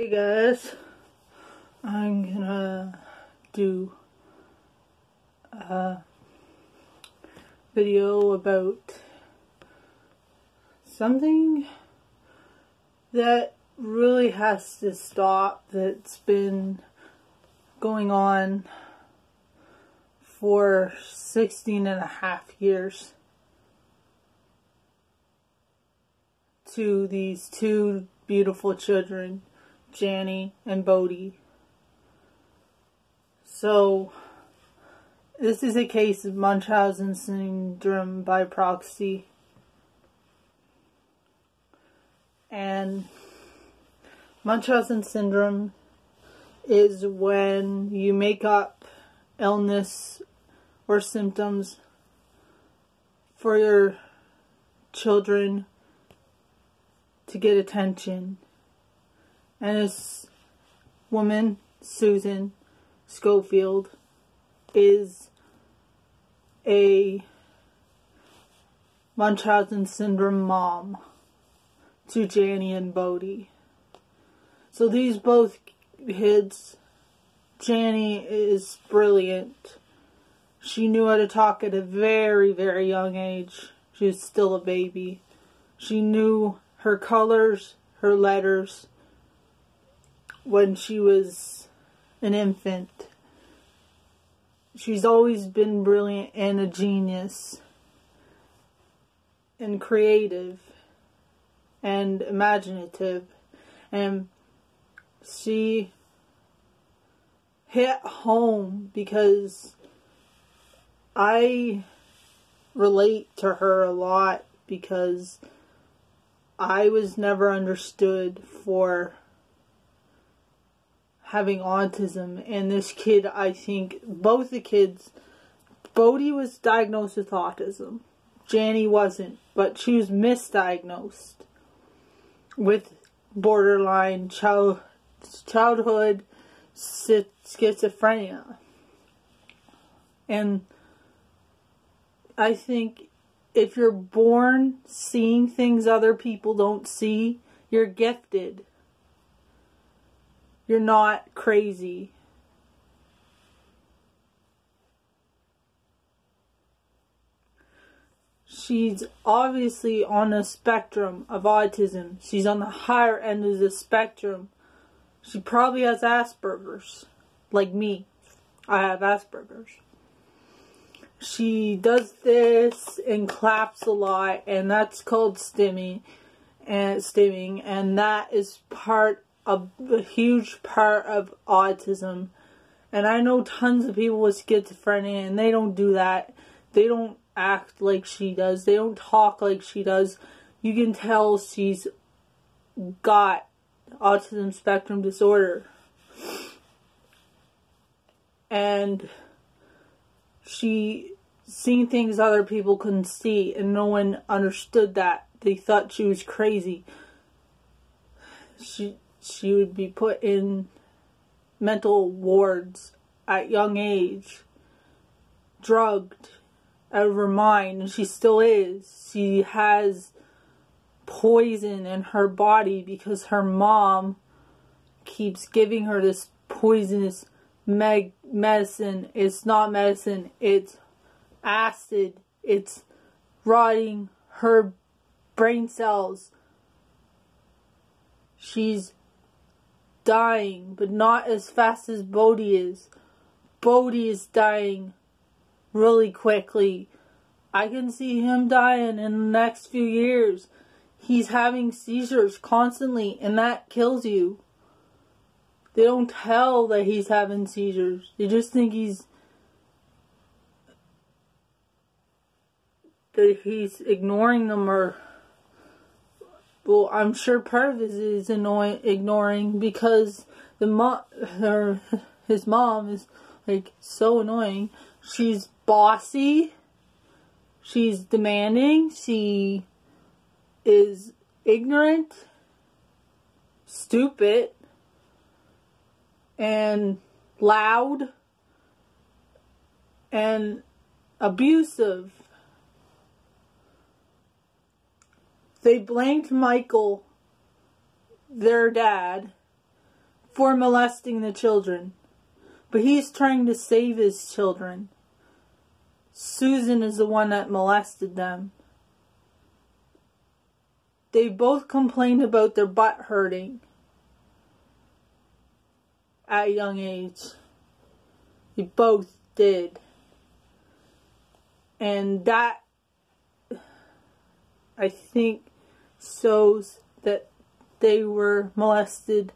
Hey guys, I'm gonna do a video about something that really has to stop that's been going on for 16 and a half years to these two beautiful children Jani, and Bodhi. So, this is a case of Munchausen syndrome by proxy. And Munchausen syndrome is when you make up illness or symptoms for your children to get attention and this woman, Susan Schofield, is a Munchausen syndrome mom to Jani and Bodhi. So these both kids, Jani is brilliant. She knew how to talk at a very, very young age. She was still a baby. She knew her colors, her letters, when she was an infant. She's always been brilliant and a genius and creative and imaginative and she hit home because I relate to her a lot because I was never understood for having autism, and this kid, I think, both the kids, Bodhi was diagnosed with autism. Jani wasn't, but she was misdiagnosed with borderline child, childhood schizophrenia. And I think if you're born seeing things other people don't see, you're gifted. You're not crazy. She's obviously on a spectrum of autism. She's on the higher end of the spectrum. She probably has Asperger's, like me. I have Asperger's. She does this and claps a lot, and that's called stimming, and stimming, and that is part a, a huge part of autism. And I know tons of people with schizophrenia and they don't do that. They don't act like she does. They don't talk like she does. You can tell she's got autism spectrum disorder. And she seen things other people couldn't see and no one understood that. They thought she was crazy. She she would be put in mental wards at young age, drugged out of her mind, and she still is. She has poison in her body because her mom keeps giving her this poisonous meg- medicine. It's not medicine, it's acid. It's rotting her brain cells. She's dying, but not as fast as Bodhi is. Bodhi is dying really quickly. I can see him dying in the next few years. He's having seizures constantly, and that kills you. They don't tell that he's having seizures. They just think he's that he's ignoring them or I'm sure part of it is annoying, ignoring because the mom, her, his mom is like so annoying. She's bossy. She's demanding. She is ignorant, stupid, and loud, and abusive. They blamed Michael, their dad, for molesting the children. But he's trying to save his children. Susan is the one that molested them. They both complained about their butt hurting at a young age. They both did. And that, I think, shows that they were molested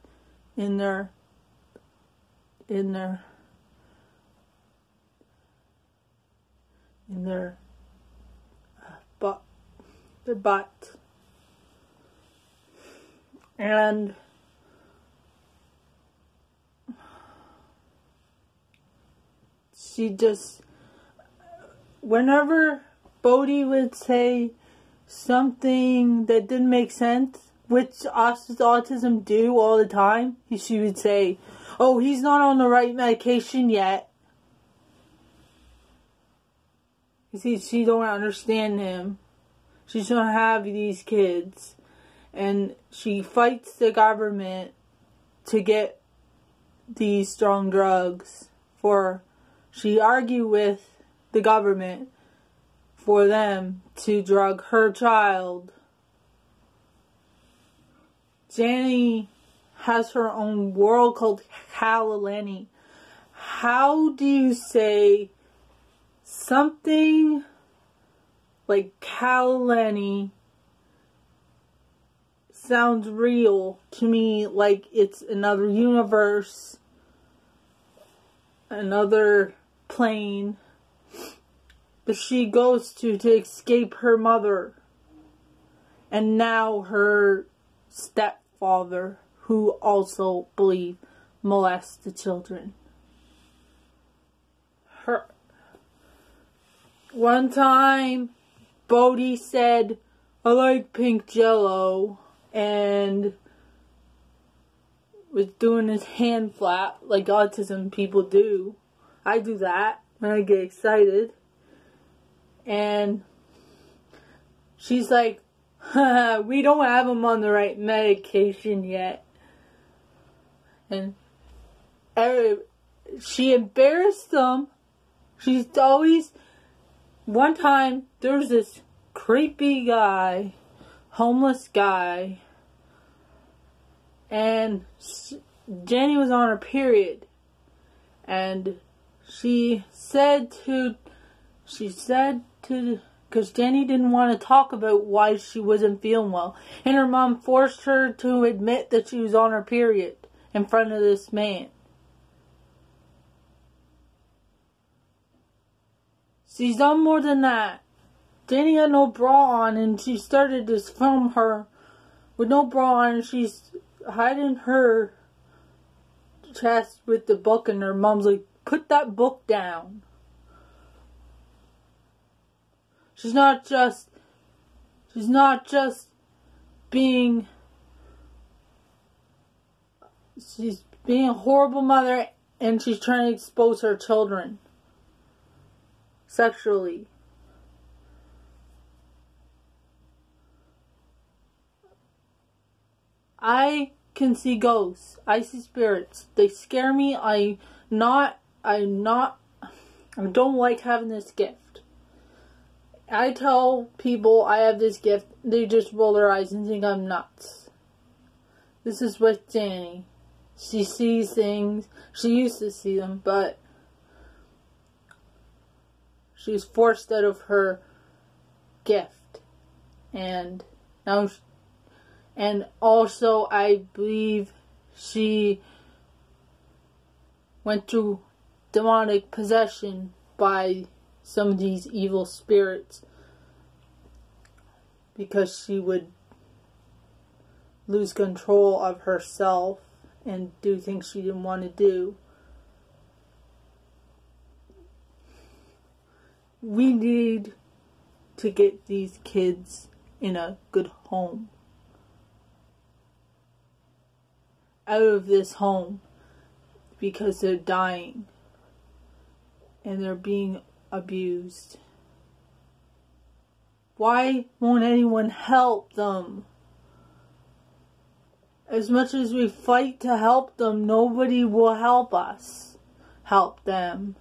in their in their in their uh, butt their butt and she just whenever Bodhi would say something that didn't make sense, which us autism do all the time, she would say, Oh, he's not on the right medication yet. You see, she don't understand him. She don't have these kids. And she fights the government to get these strong drugs for she argue with the government for them to drug her child. Jenny has her own world called Calalini. How do you say something like Calalini sounds real to me like it's another universe, another plane that she goes to to escape her mother and now her stepfather who also believe molest the children. Her one time Bodhi said, I like pink jello and was doing his hand flap like autism people do. I do that when I get excited. And she's like, we don't have him on the right medication yet. And every, she embarrassed them. She's always, one time, there was this creepy guy, homeless guy, and Jenny was on her period. And she said to, she said to, because Jenny didn't want to talk about why she wasn't feeling well. And her mom forced her to admit that she was on her period in front of this man. She's done more than that. Jenny had no bra on and she started to film her with no bra on she's hiding her chest with the book and her mom's like, put that book down. She's not just she's not just being she's being a horrible mother and she's trying to expose her children sexually. I can see ghosts. I see spirits. They scare me. I not I'm not, I don't like having this gift. I tell people I have this gift, they just roll their eyes and think I'm nuts. This is with Danny. She sees things, she used to see them, but she's forced out of her gift. And now, and also I believe she went through demonic possession by some of these evil spirits because she would lose control of herself and do things she didn't want to do. We need to get these kids in a good home. Out of this home because they're dying and they're being abused. Why won't anyone help them? as much as we fight to help them, nobody will help us help them.